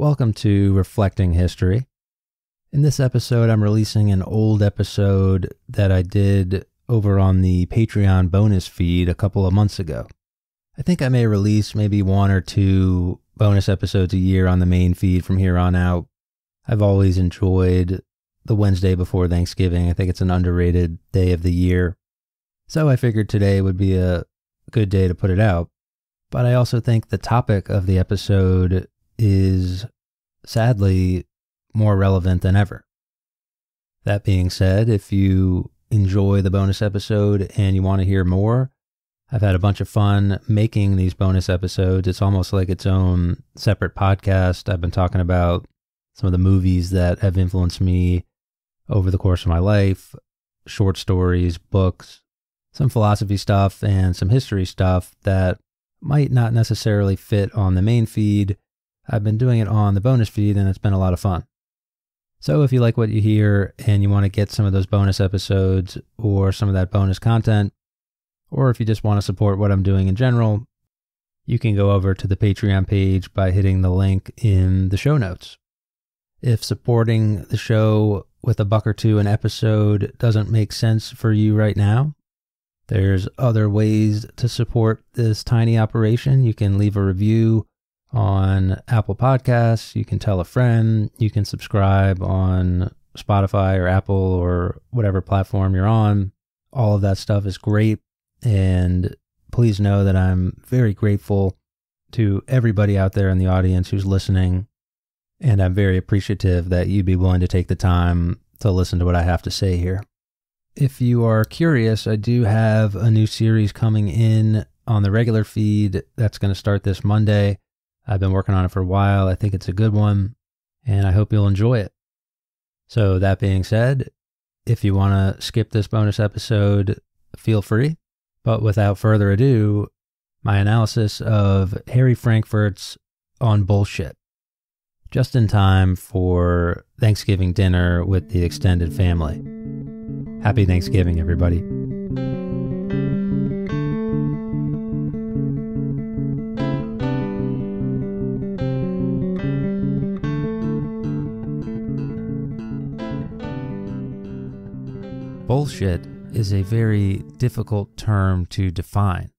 Welcome to Reflecting History. In this episode, I'm releasing an old episode that I did over on the Patreon bonus feed a couple of months ago. I think I may release maybe one or two bonus episodes a year on the main feed from here on out. I've always enjoyed the Wednesday before Thanksgiving. I think it's an underrated day of the year. So I figured today would be a good day to put it out. But I also think the topic of the episode is sadly more relevant than ever. That being said, if you enjoy the bonus episode and you want to hear more, I've had a bunch of fun making these bonus episodes. It's almost like its own separate podcast. I've been talking about some of the movies that have influenced me over the course of my life, short stories, books, some philosophy stuff, and some history stuff that might not necessarily fit on the main feed. I've been doing it on the bonus feed and it's been a lot of fun. So if you like what you hear and you want to get some of those bonus episodes or some of that bonus content, or if you just want to support what I'm doing in general, you can go over to the Patreon page by hitting the link in the show notes. If supporting the show with a buck or two an episode doesn't make sense for you right now, there's other ways to support this tiny operation. You can leave a review on Apple Podcasts. You can tell a friend. You can subscribe on Spotify or Apple or whatever platform you're on. All of that stuff is great. And please know that I'm very grateful to everybody out there in the audience who's listening. And I'm very appreciative that you'd be willing to take the time to listen to what I have to say here. If you are curious, I do have a new series coming in on the regular feed that's going to start this Monday. I've been working on it for a while. I think it's a good one, and I hope you'll enjoy it. So, that being said, if you want to skip this bonus episode, feel free. But without further ado, my analysis of Harry Frankfurt's On Bullshit. Just in time for Thanksgiving dinner with the extended family. Happy Thanksgiving, everybody. Bullshit is a very difficult term to define.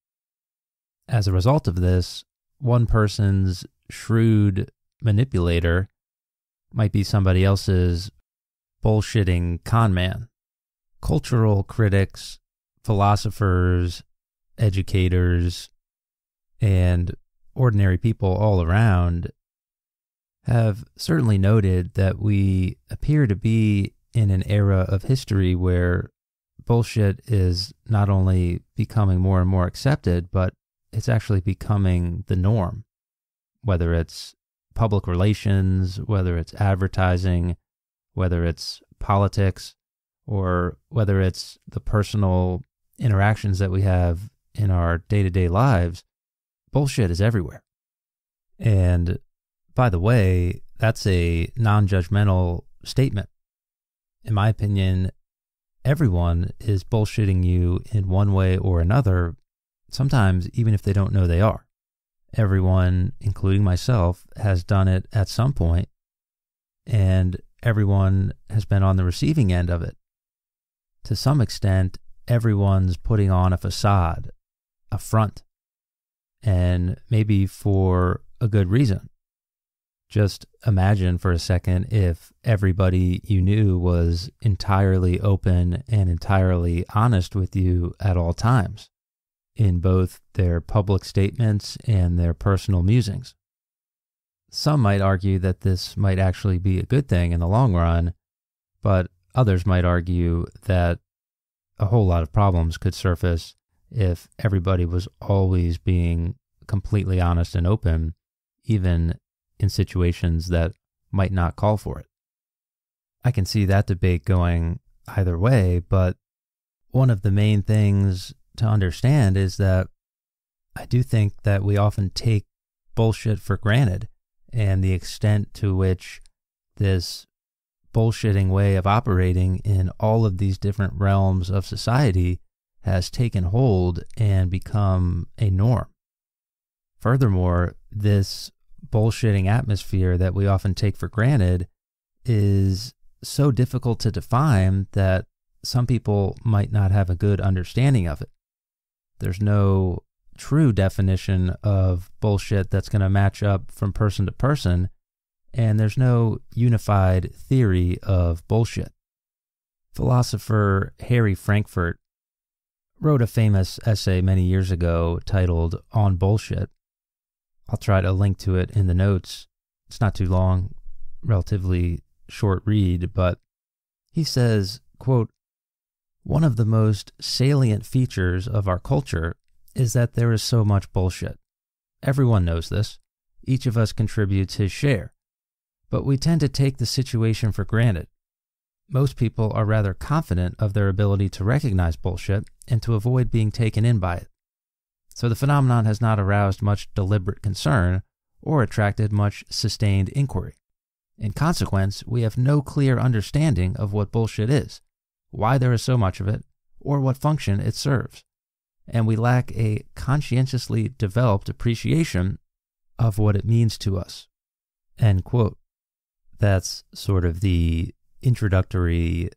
As a result of this, one person's shrewd manipulator might be somebody else's bullshitting con man. Cultural critics, philosophers, educators, and ordinary people all around have certainly noted that we appear to be in an era of history where bullshit is not only becoming more and more accepted, but it's actually becoming the norm, whether it's public relations, whether it's advertising, whether it's politics, or whether it's the personal interactions that we have in our day to day lives, bullshit is everywhere. And by the way, that's a non judgmental statement in my opinion, everyone is bullshitting you in one way or another, sometimes even if they don't know they are. Everyone, including myself, has done it at some point, and everyone has been on the receiving end of it. To some extent, everyone's putting on a facade, a front, and maybe for a good reason. Just imagine for a second if everybody you knew was entirely open and entirely honest with you at all times in both their public statements and their personal musings. Some might argue that this might actually be a good thing in the long run, but others might argue that a whole lot of problems could surface if everybody was always being completely honest and open, even in situations that might not call for it. I can see that debate going either way, but one of the main things to understand is that I do think that we often take bullshit for granted and the extent to which this bullshitting way of operating in all of these different realms of society has taken hold and become a norm. Furthermore, this bullshitting atmosphere that we often take for granted is so difficult to define that some people might not have a good understanding of it. There's no true definition of bullshit that's going to match up from person to person, and there's no unified theory of bullshit. Philosopher Harry Frankfurt wrote a famous essay many years ago titled On Bullshit. I'll try to link to it in the notes. It's not too long, relatively short read, but he says, quote, one of the most salient features of our culture is that there is so much bullshit. Everyone knows this. Each of us contributes his share. But we tend to take the situation for granted. Most people are rather confident of their ability to recognize bullshit and to avoid being taken in by it. So the phenomenon has not aroused much deliberate concern or attracted much sustained inquiry. In consequence, we have no clear understanding of what bullshit is, why there is so much of it, or what function it serves. And we lack a conscientiously developed appreciation of what it means to us. End quote. That's sort of the introductory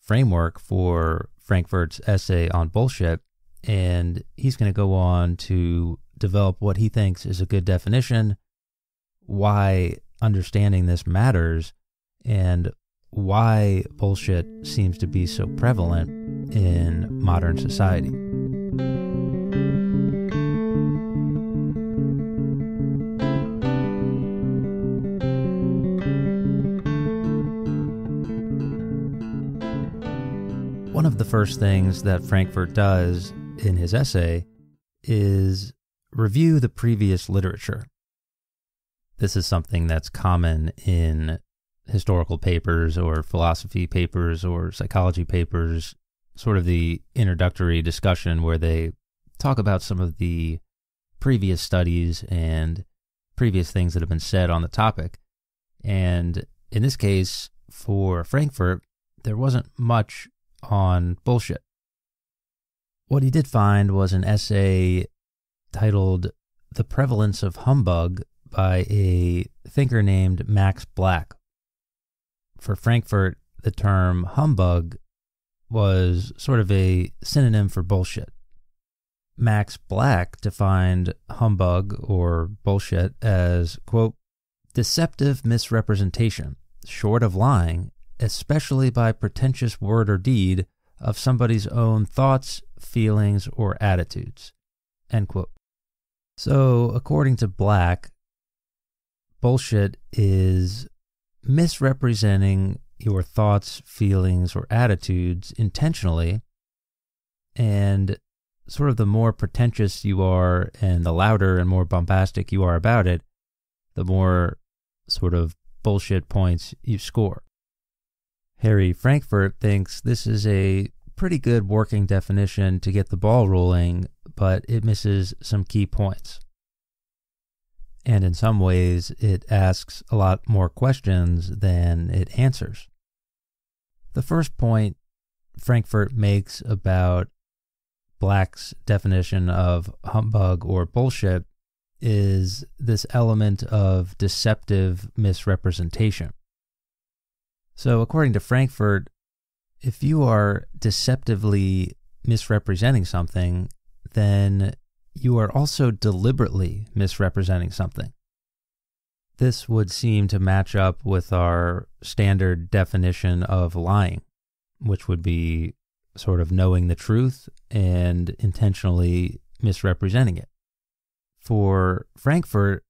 framework for Frankfurt's essay on bullshit. And he's going to go on to develop what he thinks is a good definition, why understanding this matters, and why bullshit seems to be so prevalent in modern society. One of the first things that Frankfurt does in his essay is review the previous literature. This is something that's common in historical papers or philosophy papers or psychology papers, sort of the introductory discussion where they talk about some of the previous studies and previous things that have been said on the topic. And in this case, for Frankfurt, there wasn't much on bullshit. What he did find was an essay titled The Prevalence of Humbug by a thinker named Max Black. For Frankfurt, the term humbug was sort of a synonym for bullshit. Max Black defined humbug or bullshit as, quote, deceptive misrepresentation, short of lying, especially by pretentious word or deed of somebody's own thoughts, feelings, or attitudes. End quote. So, according to Black, bullshit is misrepresenting your thoughts, feelings, or attitudes intentionally. And sort of the more pretentious you are and the louder and more bombastic you are about it, the more sort of bullshit points you score. Harry Frankfurt thinks this is a pretty good working definition to get the ball rolling, but it misses some key points. And in some ways, it asks a lot more questions than it answers. The first point Frankfurt makes about Black's definition of humbug or bullshit is this element of deceptive misrepresentation. So, according to Frankfurt, if you are deceptively misrepresenting something, then you are also deliberately misrepresenting something. This would seem to match up with our standard definition of lying, which would be sort of knowing the truth and intentionally misrepresenting it. For Frankfurt,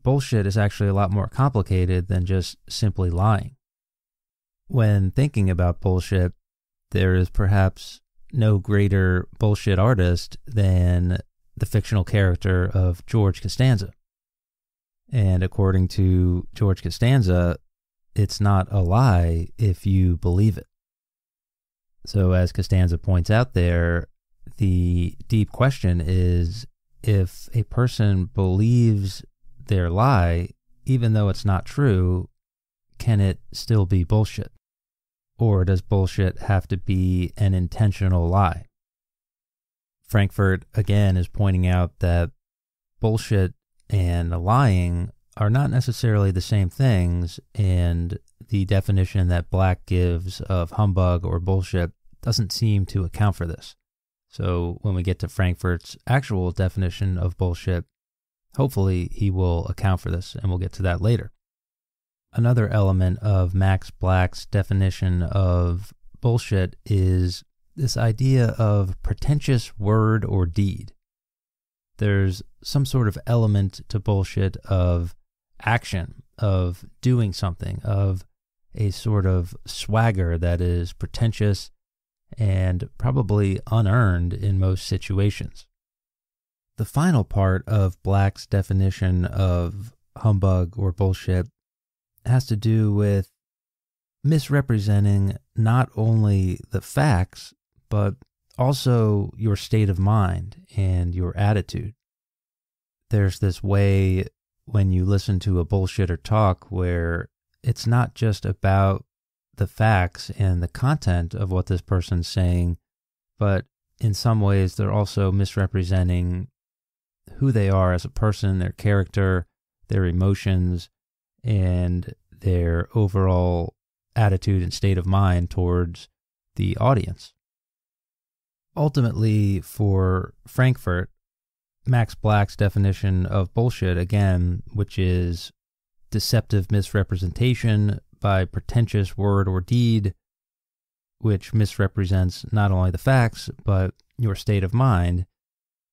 bullshit is actually a lot more complicated than just simply lying. When thinking about bullshit, there is perhaps no greater bullshit artist than the fictional character of George Costanza. And according to George Costanza, it's not a lie if you believe it. So, as Costanza points out there, the deep question is if a person believes their lie, even though it's not true, can it still be bullshit? Or does bullshit have to be an intentional lie? Frankfurt, again, is pointing out that bullshit and lying are not necessarily the same things, and the definition that Black gives of humbug or bullshit doesn't seem to account for this. So when we get to Frankfurt's actual definition of bullshit, hopefully he will account for this, and we'll get to that later. Another element of Max Black's definition of bullshit is this idea of pretentious word or deed. There's some sort of element to bullshit of action, of doing something, of a sort of swagger that is pretentious and probably unearned in most situations. The final part of Black's definition of humbug or bullshit has to do with misrepresenting not only the facts, but also your state of mind and your attitude. There's this way when you listen to a bullshitter talk where it's not just about the facts and the content of what this person's saying, but in some ways they're also misrepresenting who they are as a person, their character, their emotions, and their overall attitude and state of mind towards the audience. Ultimately, for Frankfurt, Max Black's definition of bullshit, again, which is deceptive misrepresentation by pretentious word or deed, which misrepresents not only the facts, but your state of mind.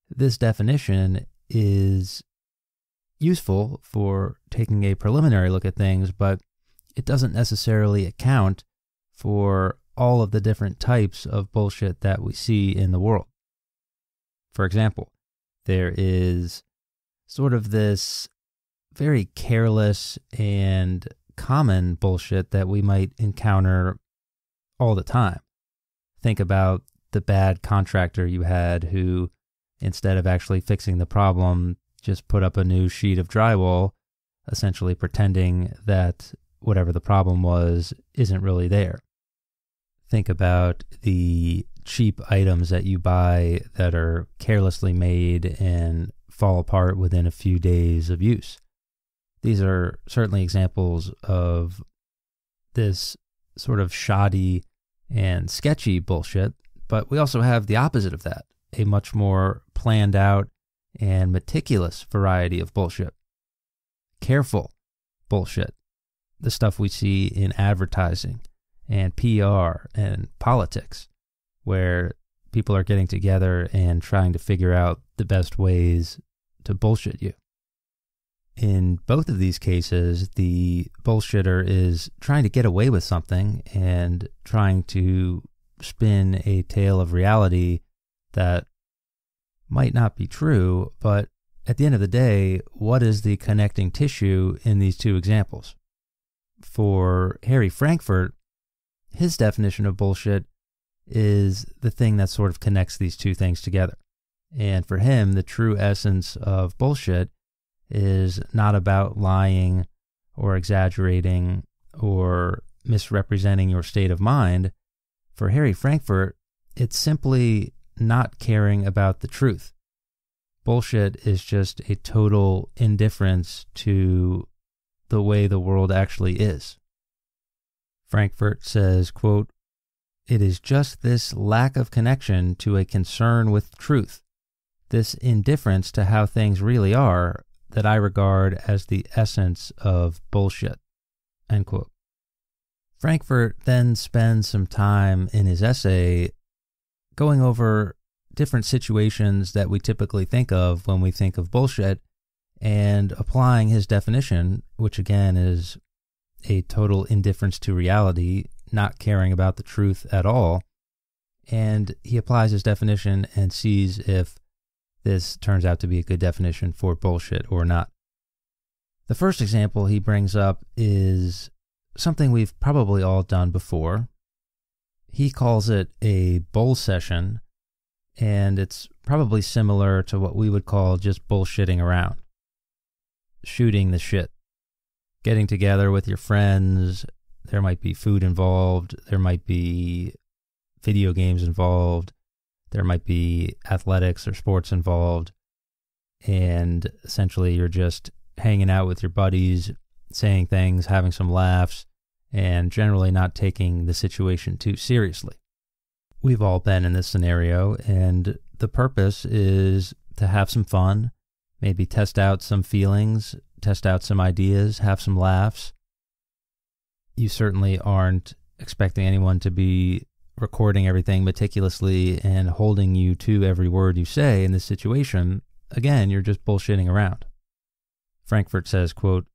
This definition is useful for taking a preliminary look at things, but it doesn't necessarily account for all of the different types of bullshit that we see in the world. For example, there is sort of this very careless and common bullshit that we might encounter all the time. Think about the bad contractor you had who, instead of actually fixing the problem, just put up a new sheet of drywall, essentially pretending that whatever the problem was isn't really there. Think about the cheap items that you buy that are carelessly made and fall apart within a few days of use. These are certainly examples of this sort of shoddy and sketchy bullshit, but we also have the opposite of that a much more planned out and meticulous variety of bullshit. Careful bullshit, the stuff we see in advertising and PR and politics, where people are getting together and trying to figure out the best ways to bullshit you. In both of these cases, the bullshitter is trying to get away with something and trying to spin a tale of reality that might not be true, but at the end of the day, what is the connecting tissue in these two examples? For Harry Frankfurt, his definition of bullshit is the thing that sort of connects these two things together. And for him, the true essence of bullshit is not about lying or exaggerating or misrepresenting your state of mind. For Harry Frankfurt, it's simply not caring about the truth. Bullshit is just a total indifference to the way the world actually is. Frankfurt says, quote, It is just this lack of connection to a concern with truth, this indifference to how things really are, that I regard as the essence of bullshit. End quote. Frankfurt then spends some time in his essay going over different situations that we typically think of when we think of bullshit and applying his definition, which again is a total indifference to reality, not caring about the truth at all. And he applies his definition and sees if this turns out to be a good definition for bullshit or not. The first example he brings up is something we've probably all done before, he calls it a bull session, and it's probably similar to what we would call just bullshitting around, shooting the shit, getting together with your friends. There might be food involved, there might be video games involved, there might be athletics or sports involved. and essentially you're just hanging out with your buddies, saying things, having some laughs, and generally not taking the situation too seriously. We've all been in this scenario, and the purpose is to have some fun, maybe test out some feelings, test out some ideas, have some laughs. You certainly aren't expecting anyone to be recording everything meticulously and holding you to every word you say in this situation. Again, you're just bullshitting around. Frankfurt says, quote,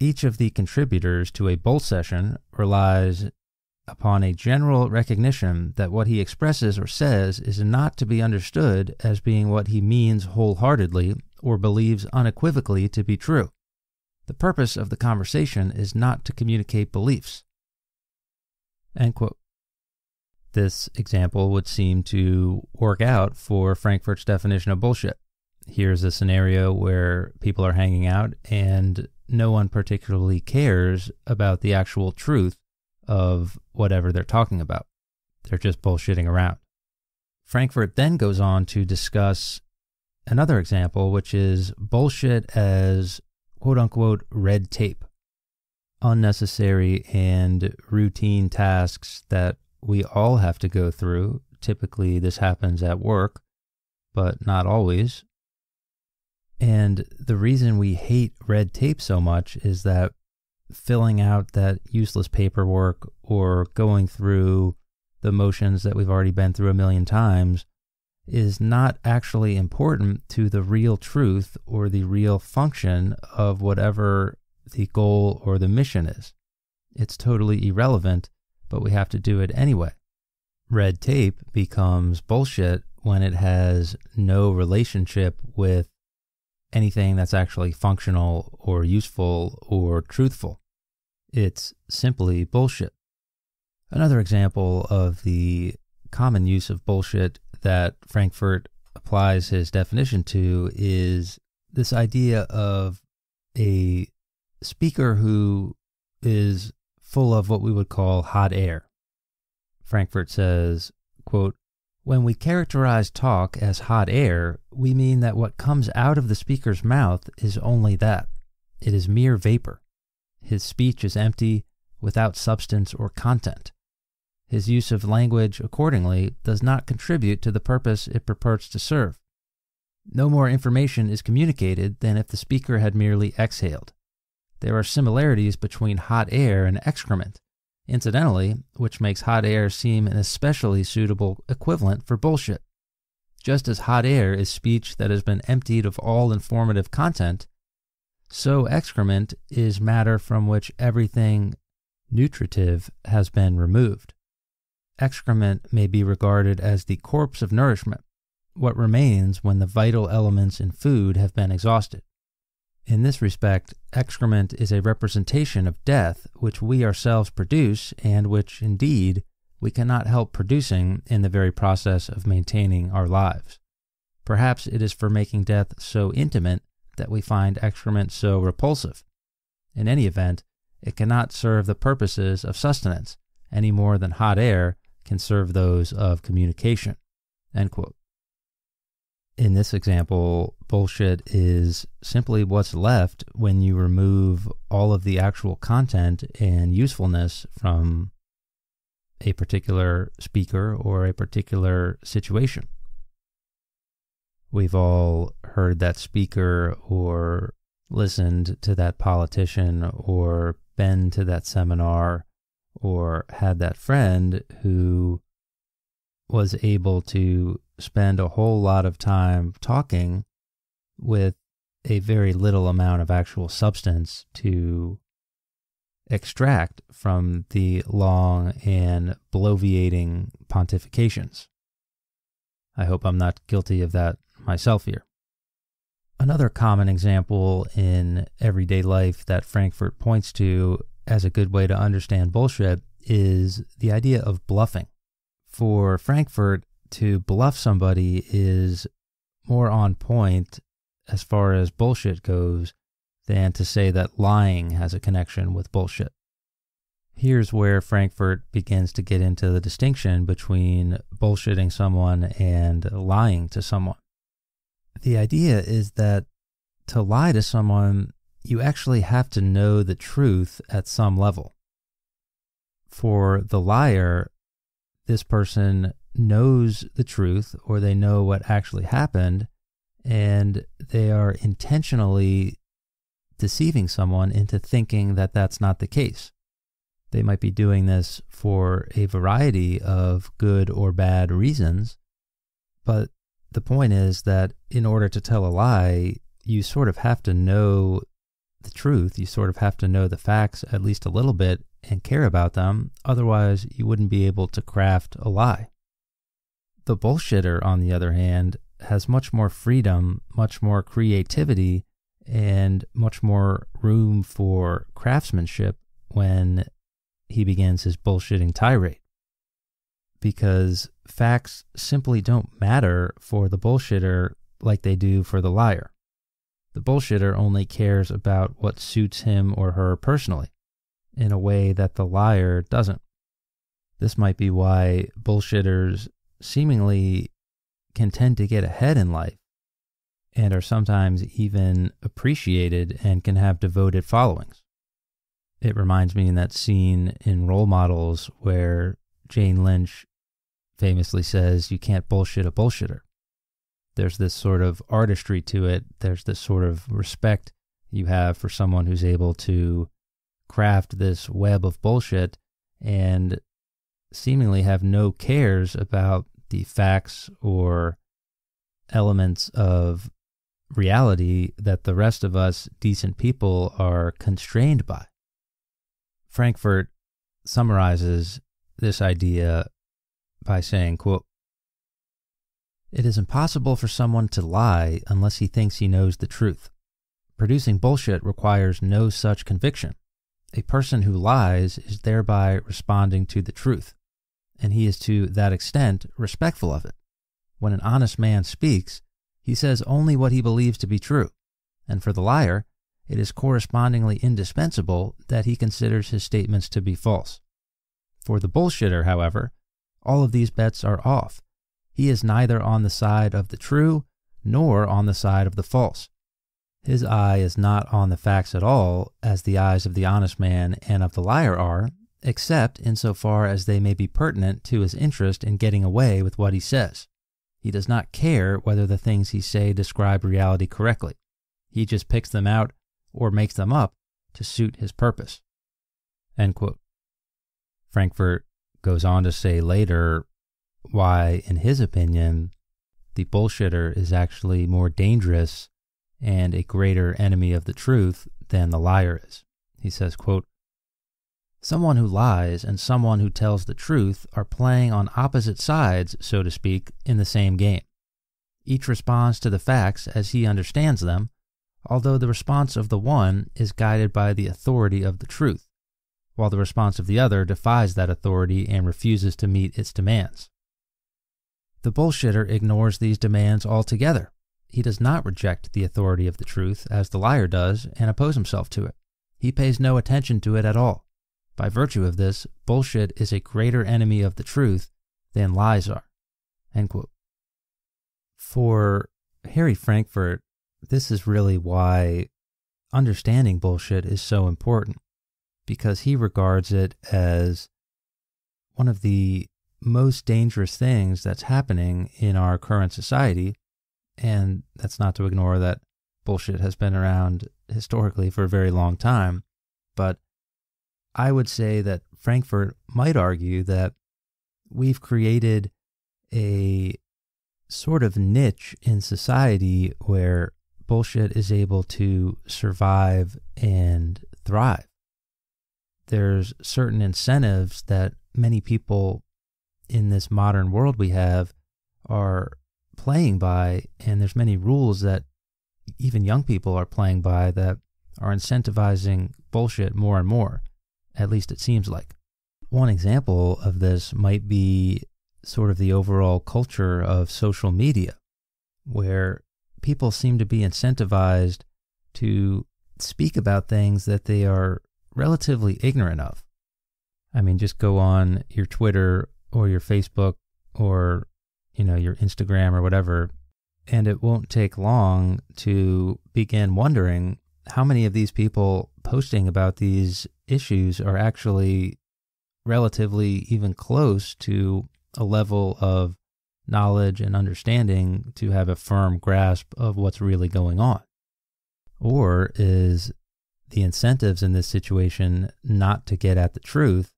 each of the contributors to a bull session relies upon a general recognition that what he expresses or says is not to be understood as being what he means wholeheartedly or believes unequivocally to be true. The purpose of the conversation is not to communicate beliefs. This example would seem to work out for Frankfurt's definition of bullshit. Here's a scenario where people are hanging out and no one particularly cares about the actual truth of whatever they're talking about. They're just bullshitting around. Frankfurt then goes on to discuss another example, which is bullshit as quote unquote red tape, unnecessary and routine tasks that we all have to go through. Typically, this happens at work, but not always. And the reason we hate red tape so much is that filling out that useless paperwork or going through the motions that we've already been through a million times is not actually important to the real truth or the real function of whatever the goal or the mission is. It's totally irrelevant, but we have to do it anyway. Red tape becomes bullshit when it has no relationship with anything that's actually functional or useful or truthful. It's simply bullshit. Another example of the common use of bullshit that Frankfurt applies his definition to is this idea of a speaker who is full of what we would call hot air. Frankfurt says, quote, when we characterize talk as hot air, we mean that what comes out of the speaker's mouth is only that. It is mere vapor. His speech is empty, without substance or content. His use of language, accordingly, does not contribute to the purpose it purports to serve. No more information is communicated than if the speaker had merely exhaled. There are similarities between hot air and excrement incidentally, which makes hot air seem an especially suitable equivalent for bullshit. Just as hot air is speech that has been emptied of all informative content, so excrement is matter from which everything nutritive has been removed. Excrement may be regarded as the corpse of nourishment, what remains when the vital elements in food have been exhausted. In this respect, excrement is a representation of death which we ourselves produce and which, indeed, we cannot help producing in the very process of maintaining our lives. Perhaps it is for making death so intimate that we find excrement so repulsive. In any event, it cannot serve the purposes of sustenance any more than hot air can serve those of communication. End quote in this example, bullshit is simply what's left when you remove all of the actual content and usefulness from a particular speaker or a particular situation. We've all heard that speaker or listened to that politician or been to that seminar or had that friend who was able to spend a whole lot of time talking with a very little amount of actual substance to extract from the long and bloviating pontifications. I hope I'm not guilty of that myself here. Another common example in everyday life that Frankfurt points to as a good way to understand bullshit is the idea of bluffing. For Frankfurt, to bluff somebody is more on point as far as bullshit goes than to say that lying has a connection with bullshit. Here's where Frankfurt begins to get into the distinction between bullshitting someone and lying to someone. the idea is that to lie to someone, you actually have to know the truth at some level. For the liar, this person knows the truth or they know what actually happened and they are intentionally deceiving someone into thinking that that's not the case. They might be doing this for a variety of good or bad reasons, but the point is that in order to tell a lie, you sort of have to know the truth. You sort of have to know the facts at least a little bit and care about them. Otherwise, you wouldn't be able to craft a lie. The bullshitter, on the other hand, has much more freedom, much more creativity, and much more room for craftsmanship when he begins his bullshitting tirade. Because facts simply don't matter for the bullshitter like they do for the liar. The bullshitter only cares about what suits him or her personally, in a way that the liar doesn't. This might be why bullshitters seemingly can tend to get ahead in life and are sometimes even appreciated and can have devoted followings. It reminds me in that scene in Role Models where Jane Lynch famously says, You can't bullshit a bullshitter. There's this sort of artistry to it, there's this sort of respect you have for someone who's able to craft this web of bullshit and seemingly have no cares about the facts or elements of reality that the rest of us decent people are constrained by. Frankfurt summarizes this idea by saying, quote, It is impossible for someone to lie unless he thinks he knows the truth. Producing bullshit requires no such conviction. A person who lies is thereby responding to the truth and he is to that extent respectful of it. When an honest man speaks, he says only what he believes to be true, and for the liar, it is correspondingly indispensable that he considers his statements to be false. For the bullshitter, however, all of these bets are off. He is neither on the side of the true nor on the side of the false. His eye is not on the facts at all, as the eyes of the honest man and of the liar are, except insofar as they may be pertinent to his interest in getting away with what he says. He does not care whether the things he say describe reality correctly. He just picks them out or makes them up to suit his purpose. Frankfurt goes on to say later why, in his opinion, the bullshitter is actually more dangerous and a greater enemy of the truth than the liar is. He says, quote, Someone who lies and someone who tells the truth are playing on opposite sides, so to speak, in the same game. Each responds to the facts as he understands them, although the response of the one is guided by the authority of the truth, while the response of the other defies that authority and refuses to meet its demands. The bullshitter ignores these demands altogether. He does not reject the authority of the truth as the liar does and oppose himself to it. He pays no attention to it at all. By virtue of this, bullshit is a greater enemy of the truth than lies are. For Harry Frankfurt, this is really why understanding bullshit is so important because he regards it as one of the most dangerous things that's happening in our current society. And that's not to ignore that bullshit has been around historically for a very long time. But I would say that Frankfurt might argue that we've created a sort of niche in society where bullshit is able to survive and thrive. There's certain incentives that many people in this modern world we have are playing by, and there's many rules that even young people are playing by that are incentivizing bullshit more and more. At least it seems like. One example of this might be sort of the overall culture of social media, where people seem to be incentivized to speak about things that they are relatively ignorant of. I mean, just go on your Twitter or your Facebook or, you know, your Instagram or whatever, And it won't take long to begin wondering how many of these people posting about these issues are actually relatively even close to a level of knowledge and understanding to have a firm grasp of what's really going on? Or is the incentives in this situation not to get at the truth,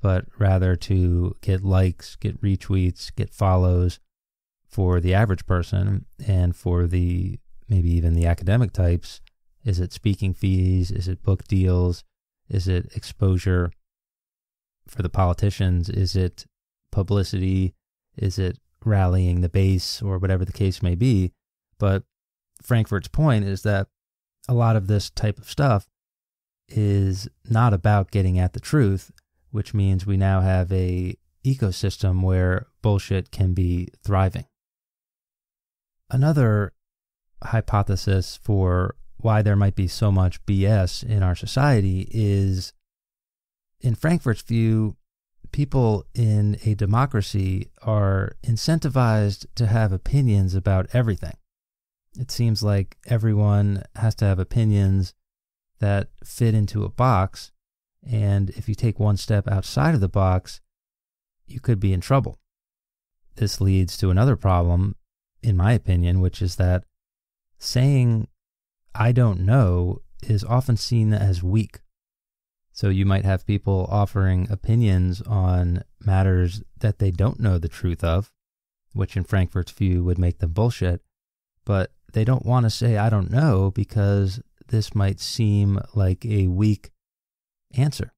but rather to get likes, get retweets, get follows for the average person and for the maybe even the academic types? Is it speaking fees? Is it book deals? Is it exposure? For the politicians, is it publicity? Is it rallying the base or whatever the case may be? But Frankfurt's point is that a lot of this type of stuff is not about getting at the truth, which means we now have a ecosystem where bullshit can be thriving. Another hypothesis for why there might be so much BS in our society is in Frankfurt's view, people in a democracy are incentivized to have opinions about everything. It seems like everyone has to have opinions that fit into a box. And if you take one step outside of the box, you could be in trouble. This leads to another problem, in my opinion, which is that saying, I don't know, is often seen as weak. So you might have people offering opinions on matters that they don't know the truth of, which in Frankfurt's view would make them bullshit. But they don't want to say, I don't know, because this might seem like a weak answer.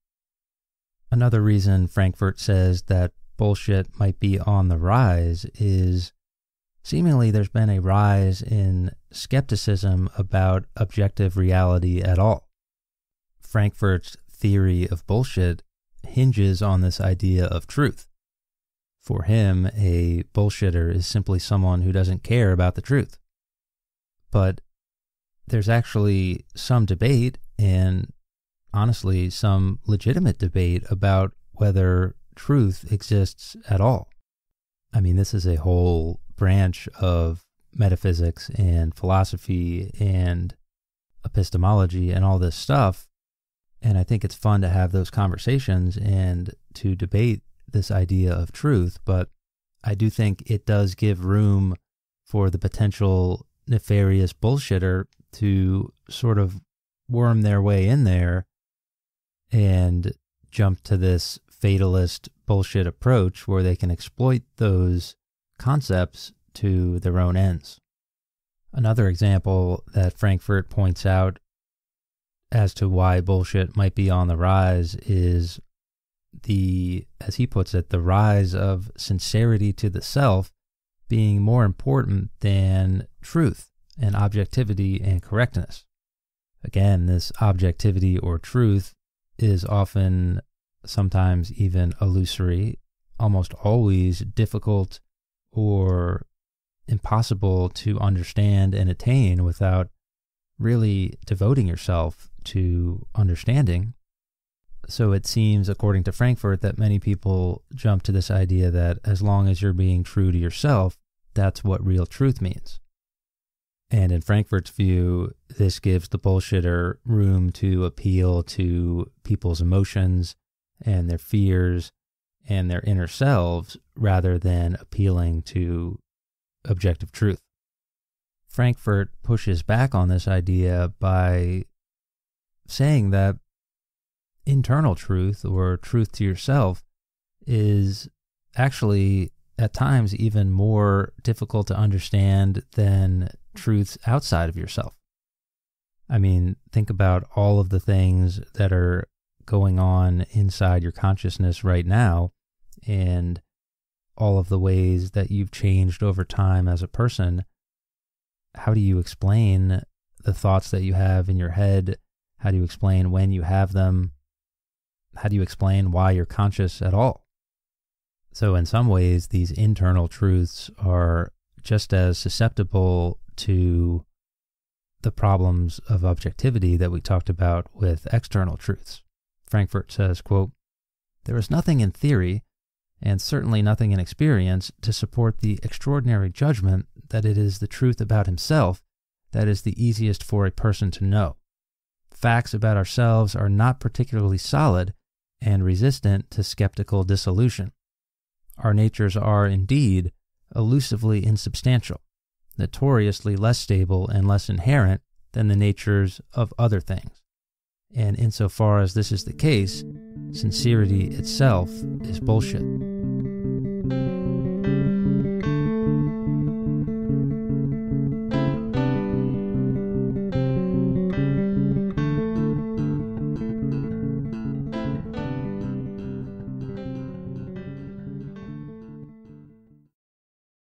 Another reason Frankfurt says that bullshit might be on the rise is seemingly there's been a rise in skepticism about objective reality at all. Frankfurt's theory of bullshit hinges on this idea of truth. For him, a bullshitter is simply someone who doesn't care about the truth. But there's actually some debate and honestly some legitimate debate about whether truth exists at all. I mean, this is a whole branch of metaphysics and philosophy and epistemology and all this stuff. And I think it's fun to have those conversations and to debate this idea of truth. But I do think it does give room for the potential nefarious bullshitter to sort of worm their way in there and jump to this fatalist bullshit approach where they can exploit those concepts to their own ends. Another example that Frankfurt points out as to why bullshit might be on the rise is the, as he puts it, the rise of sincerity to the self being more important than truth and objectivity and correctness. Again, this objectivity or truth is often, sometimes even illusory, almost always difficult or impossible to understand and attain without really devoting yourself to understanding. So it seems, according to Frankfurt, that many people jump to this idea that as long as you're being true to yourself, that's what real truth means. And in Frankfurt's view, this gives the bullshitter room to appeal to people's emotions and their fears and their inner selves rather than appealing to objective truth. Frankfurt pushes back on this idea by saying that internal truth or truth to yourself is actually at times even more difficult to understand than truths outside of yourself. I mean, think about all of the things that are going on inside your consciousness right now and all of the ways that you've changed over time as a person. How do you explain the thoughts that you have in your head? How do you explain when you have them? How do you explain why you're conscious at all? So, in some ways, these internal truths are just as susceptible to the problems of objectivity that we talked about with external truths. Frankfurt says, quote, There is nothing in theory, and certainly nothing in experience, to support the extraordinary judgment that it is the truth about himself that is the easiest for a person to know. Facts about ourselves are not particularly solid and resistant to skeptical dissolution. Our natures are, indeed, elusively insubstantial, notoriously less stable and less inherent than the natures of other things. And insofar as this is the case, sincerity itself is bullshit.